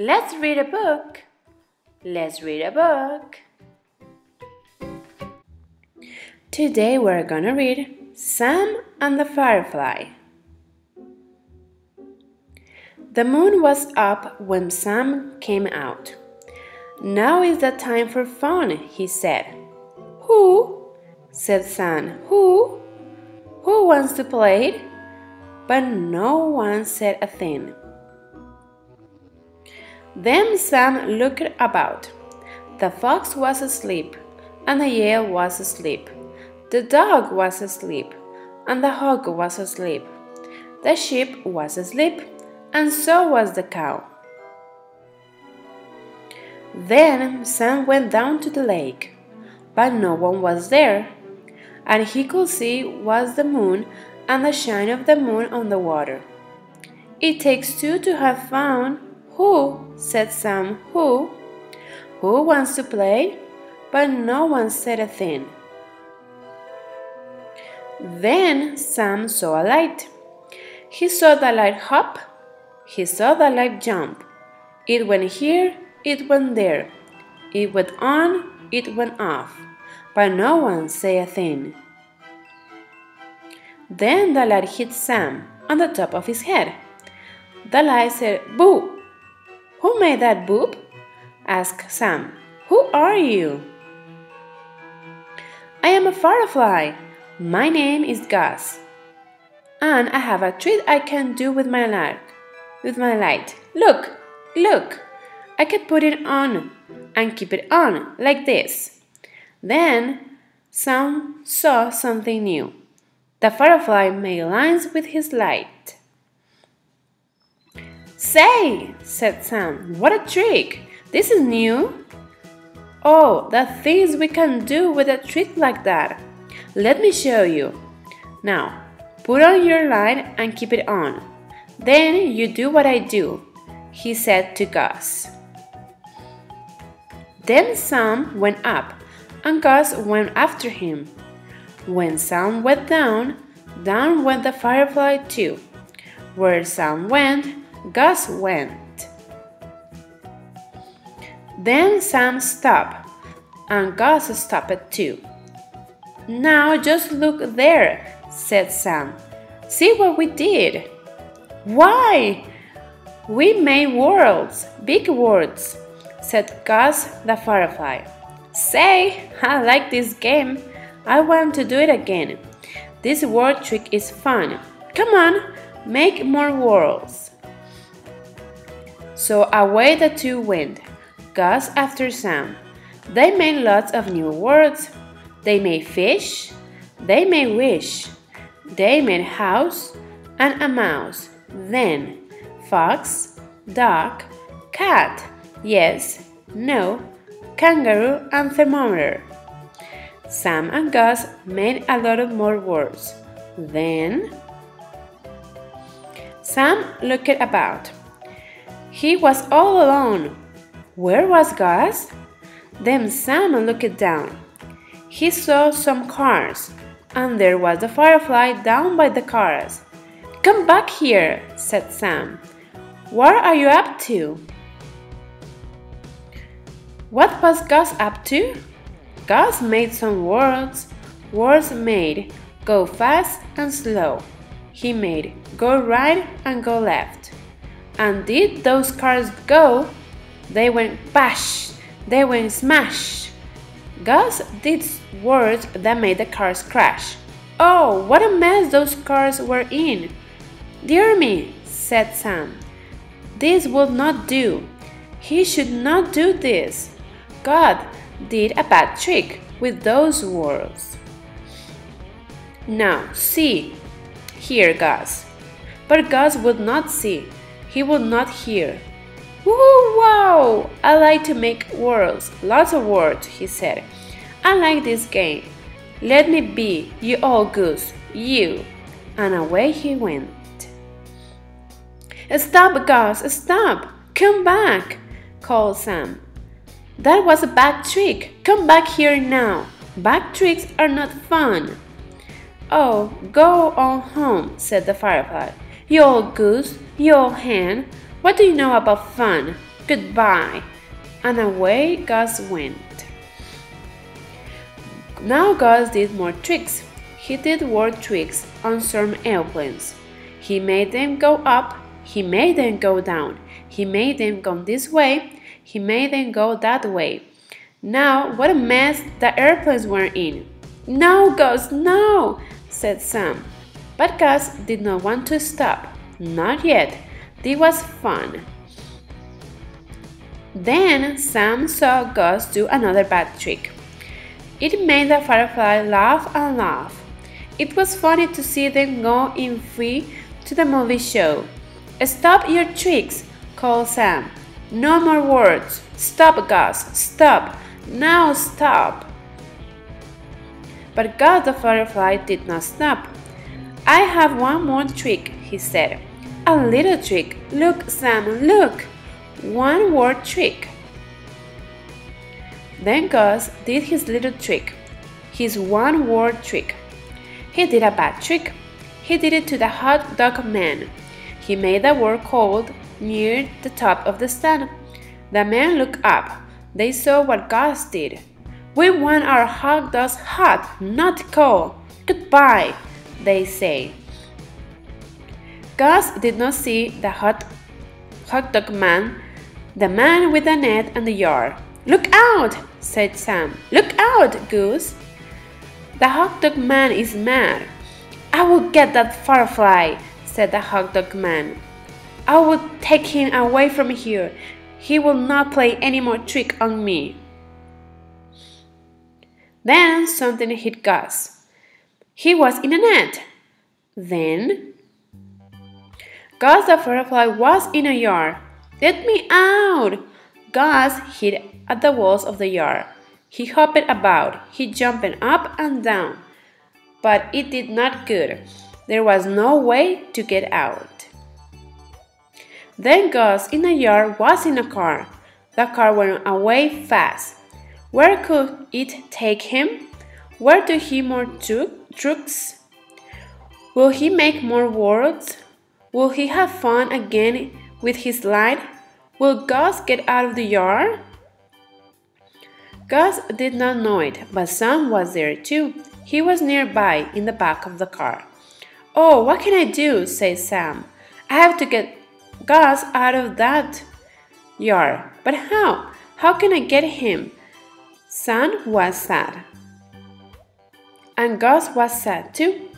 Let's read a book. Let's read a book. Today we're gonna read Sam and the Firefly. The moon was up when Sam came out. Now is the time for fun, he said. Who? said Sam. Who? Who wants to play? But no one said a thing. Then Sam looked about. The fox was asleep, and the yale was asleep. The dog was asleep, and the hog was asleep. The sheep was asleep, and so was the cow. Then Sam went down to the lake, but no one was there, and he could see was the moon and the shine of the moon on the water. It takes two to have fun. Who? said Sam. Who? Who wants to play? But no one said a thing. Then Sam saw a light. He saw the light hop. He saw the light jump. It went here, it went there. It went on, it went off. But no one said a thing. Then the light hit Sam on the top of his head. The light said, Boo! Who made that boop? asked Sam. Who are you? I am a firefly. My name is Gus. And I have a trick I can do with my light. With my light. Look, look. I can put it on and keep it on like this. Then Sam saw something new. The firefly made lines with his light. Say, said Sam, what a trick! This is new. Oh, the things we can do with a trick like that. Let me show you. Now, put on your light and keep it on. Then you do what I do, he said to Gus. Then Sam went up, and Gus went after him. When Sam went down, down went the firefly too. Where Sam went, Gus went. Then Sam stopped, and Gus stopped too. Now just look there, said Sam. See what we did. Why? We made worlds, big worlds, said Gus the firefly. Say, I like this game. I want to do it again. This word trick is fun. Come on, make more worlds. So away the two went, Gus after Sam. They made lots of new words. They made fish, they made wish, they made house and a mouse. Then fox, dog, cat, yes, no, kangaroo and thermometer. Sam and Gus made a lot of more words. Then Sam looked about. He was all alone. Where was Gus? Then Sam looked down. He saw some cars, and there was the firefly down by the cars. Come back here, said Sam. What are you up to? What was Gus up to? Gus made some words. Words made go fast and slow. He made go right and go left. And did those cars go? They went bash, they went smash. Gus did words that made the cars crash. Oh, what a mess those cars were in! Dear me, said Sam. This would not do. He should not do this. Gus did a bad trick with those words. Now, see, here, Gus. But Gus would not see, he would not hear. Woo, wow! I like to make words, lots of words, he said. I like this game. Let me be, you old goose, you. And away he went. Stop, Gus, stop! Come back! called Sam. That was a bad trick. Come back here now. Bad tricks are not fun. Oh, go on home, said the firefly. You old goose, you old hen, what do you know about fun? Goodbye. And away Gus went. Now Gus did more tricks. He did word tricks on some airplanes. He made them go up, he made them go down, he made them go this way, he made them go that way. Now, what a mess the airplanes were in. No, Gus, no, said Sam. But Gus did not want to stop. Not yet. This was fun. Then Sam saw Gus do another bad trick. It made the firefly laugh and laugh. It was funny to see them go in free to the movie show. Stop your tricks, called Sam. No more words. Stop, Gus. Stop. Now stop. But Gus the firefly did not stop. I have one more trick, he said. A little trick. Look, Sam, look. One word trick. Then Gus did his little trick, his one word trick. He did a bad trick. He did it to the hot dog man. He made the word cold near the top of the stand. The men looked up. They saw what Gus did. We want our hot dogs hot, not cold. Goodbye, they say. Gus did not see the hot, hot dog man, the man with the net and the yard. Look out, said Sam. Look out, Gus. The hot dog man is mad. I will get that firefly, said the hot dog man. I will take him away from here. He will not play any more trick on me. Then something hit Gus. He was in a net. Then Gus the firefly was in a yard. Let me out! Gus hid at the walls of the yard. He hopped about, he jumped up and down, but it did not good. There was no way to get out. Then Gus in the yard was in a car. The car went away fast. Where could it take him? Where do he more tricks? Will he make more words? Will he have fun again with his light? Will Gus get out of the yard? Gus did not know it, but Sam was there too. He was nearby in the back of the car. Oh, what can I do? said Sam. I have to get Gus out of that yard. But how? How can I get him? Sam was sad. And Gus was sad too.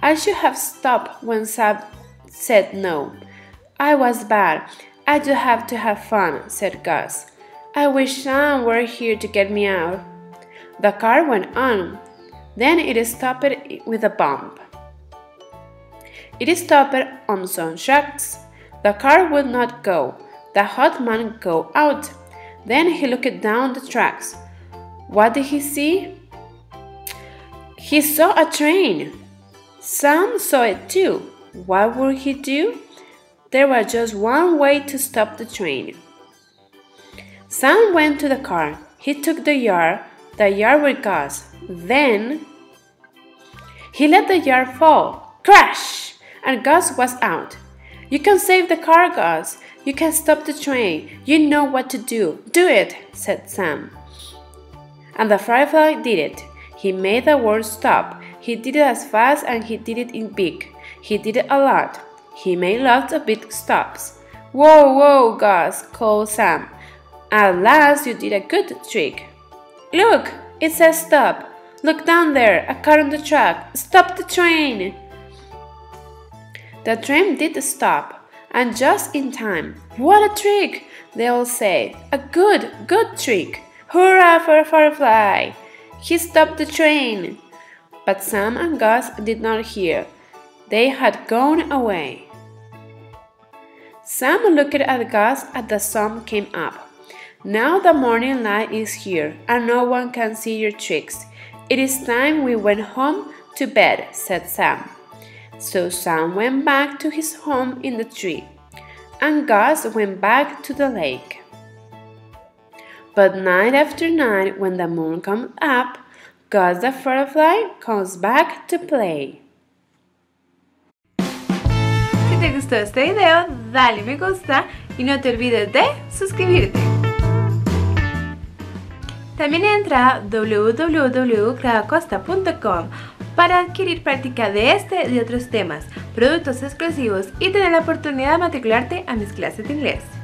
I should have stopped when Sam said no. I was bad. I do have to have fun, said Gus. I wish Sam were here to get me out. The car went on. Then it stopped with a bump. It stopped on some tracks. The car would not go. The hot man go out. Then he looked down the tracks. What did he see? He saw a train. Sam saw it too. What would he do? There was just one way to stop the train. Sam went to the car. He took the yard, the yard with Gus. Then he let the yard fall. Crash! And Gus was out. You can save the car, Gus. You can stop the train. You know what to do. Do it, said Sam. And the firefly did it. He made the world stop. He did it as fast and he did it in big. He did it a lot. He made lots of big stops. Whoa, whoa, Gus, called Sam. At last you did a good trick. Look, it says stop. Look down there, a car on the track. Stop the train! The train did stop, and just in time. What a trick! They all say. A good, good trick. Hurrah for a firefly! He stopped the train. But Sam and Gus did not hear. They had gone away. Sam looked at Gus as the sun came up. Now the morning light is here, and no one can see your tricks. It is time we went home to bed, said Sam. So Sam went back to his home in the tree, and Gus went back to the lake. But night after night, when the moon comes up, Gus the firefly comes back to play. Si te gustó este video, dale me gusta y no te olvides de suscribirte. También entra a www.clavacosta.com para adquirir práctica de este y de otros temas, productos exclusivos y tener la oportunidad de matricularte a mis clases de inglés.